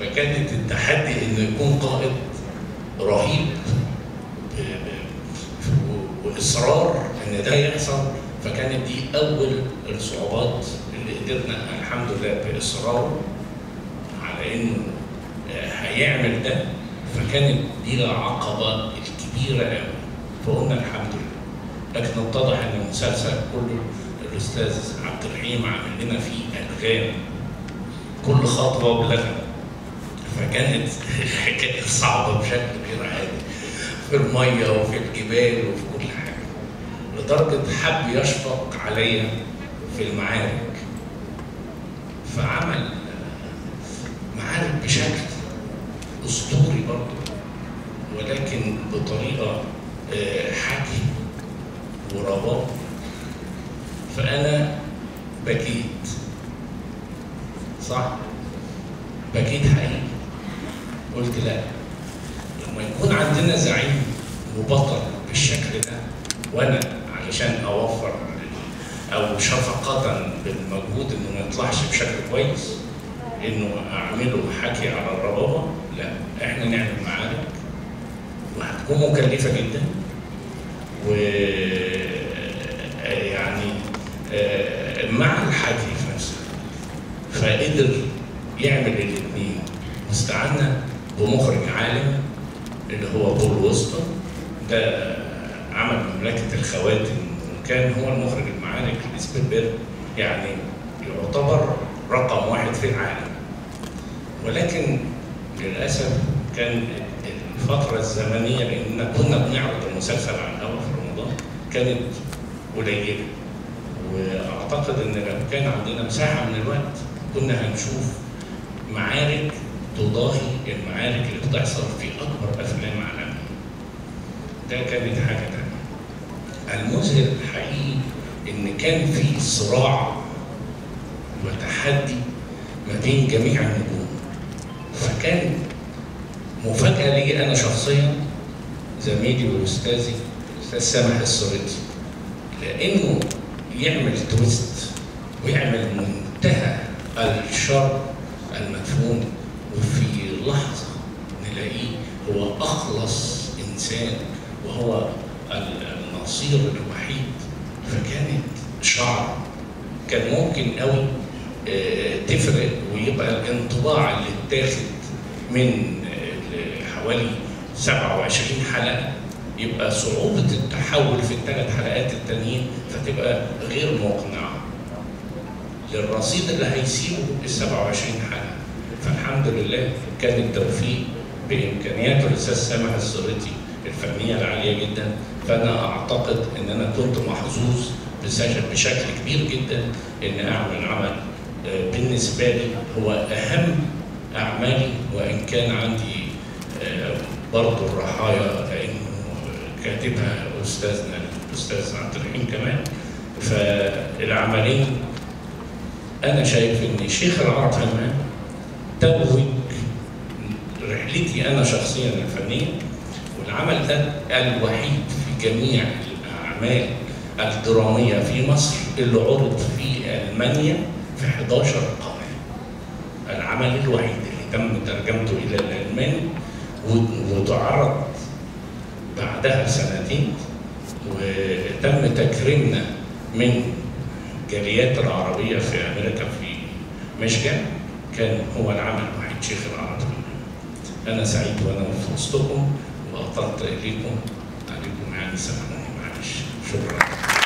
فكانت التحدي انه يكون قائد رهيب وإصرار إن ده يحصل فكانت دي أول الصعوبات اللي قدرنا الحمد لله بإصراره على إنه آه، هيعمل ده. فكانت دي العقبة الكبيرة قوي فقلنا الحمد لله. لكن اتضح إن المسلسل كله الأستاذ عبد الرحيم عامل لنا فيه الغام كل خطوة بلغم فكانت الحكاية صعبة بشكل غير عادي. في المية وفي الجبال وفي كل حاجة. لدرجة حب يشفق عليا في المعارك. فعمل معارك بشكل أسطوري برضه. ولكن بطريقة آه، حكي ورباط. فأنا بكيت. صح؟ بكيت حقيقي. قلت لا. لما يكون عندنا زعيم وبطل بالشكل ده وأنا علشان أوفر أو شفقة بالمجهود إنه ما يطلعش بشكل كويس إنه أعمله حكي على الربابة لا. إحنا نعمل معارك وهتكون مكلفة جدا. و يعني آه، مع الحكي في نفسه فقدر يعمل الاثنين واستعنا بمخرج عالم اللي هو بول وسطى ده عمل مملكة الخواتم وكان هو المخرج المعارك لسبيلبرج يعني يعتبر رقم واحد في العالم. ولكن للأسف كان الفترة الزمنية لأننا كنا بنعرض المسلسل على الهواء في رمضان كانت قليلة. وأعتقد إن لو كان عندنا مساحة من الوقت كنا هنشوف معارك تضاهي المعارك اللي بتحصل في أكبر افلام عالميه. ده كانت حاجة تانية. المذهل الحقيقي إن كان في صراع وتحدي ما بين جميع النجوم. فكان مفاجأة لي أنا شخصيا زميلي واستاذي الأستاذ سامح السوريتي لأنه يعمل تويست ويعمل منتهى الشر المدفون وفي لحظة نلاقيه هو أخلص إنسان وهو النصير الوحيد فكانت شعر كان ممكن قوي آه، تفرق ويبقى الانطباع اللي اتاخد من آه، حوالي 27 حلقة يبقى صعوبة التحول في الثلاث حلقات التانيين فتبقى غير مقنعة. للرصيد اللي هيسيبه ال 27 حلقة. فالحمد لله كان التوفيق بإمكانيات الأستاذ سامح السريتي الفنية العالية جدا. فأنا أعتقد إن أنا كنت محظوظ بشكل كبير جدا إن أعمل عمل آه، بالنسبة لي هو أهم أعمالي وإن كان عندي آه، برضه الرحايا لأنه كاتبها أستاذنا الأستاذ عبد الرحيم كمان. فالعملين أنا شايف إن شيخ العرب همان توج رحلتي أنا شخصيا الفنية. والعمل ده الوحيد في جميع الأعمال الدرامية في مصر اللي عرض في ألمانيا في 11 قناة. العمل الوحيد اللي تم ترجمته إلى الألماني وتعرض بعدها بسنتين وتم تكريمنا من جاليات العربية في أمريكا في ميشيغان. كان هو العمل الوحيد شيخ العرب. أنا سعيد وأنا في وسطكم وأطلت إليكم عليكم يعني سامحوني معلش شكرا.